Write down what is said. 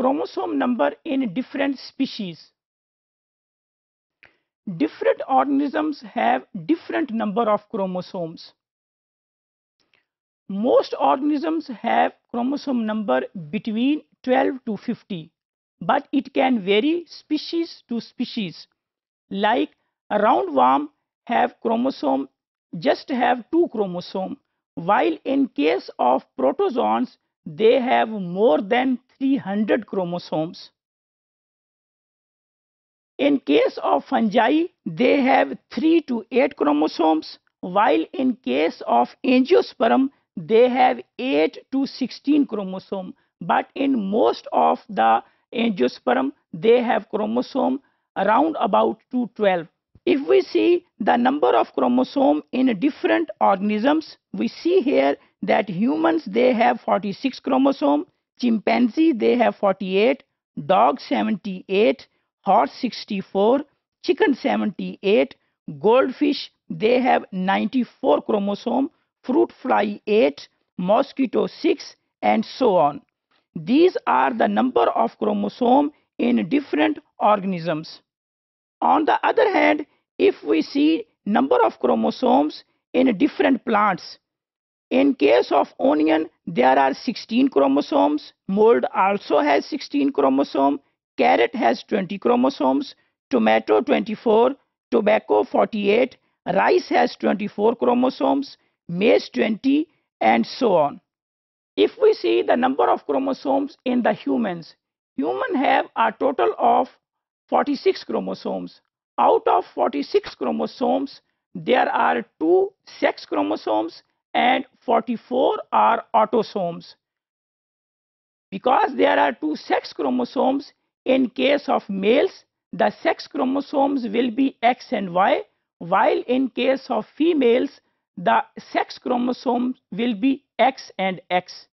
chromosome number in different species. Different organisms have different number of chromosomes. Most organisms have chromosome number between 12 to 50, but it can vary species to species. Like roundworm have chromosome just have two chromosome, while in case of protozoans, they have more than 300 chromosomes. In case of fungi, they have 3 to 8 chromosomes, while in case of angiosperm, they have 8 to 16 chromosome. But in most of the angiosperm, they have chromosome around about 212. If we see the number of chromosome in different organisms, we see here that humans they have 46 chromosome, chimpanzee they have 48, dog 78, horse 64, chicken 78, goldfish they have 94 chromosome, fruit fly 8, mosquito 6 and so on. These are the number of chromosome in different organisms. On the other hand, if we see number of chromosomes in different plants, in case of onion, there are 16 chromosomes. Mold also has 16 chromosomes. Carrot has 20 chromosomes. Tomato 24. Tobacco 48. Rice has 24 chromosomes. Maize 20 and so on. If we see the number of chromosomes in the humans, human have a total of 46 chromosomes. Out of 46 chromosomes, there are two sex chromosomes and 44 are autosomes. Because there are two sex chromosomes, in case of males, the sex chromosomes will be X and Y, while in case of females, the sex chromosomes will be X and X.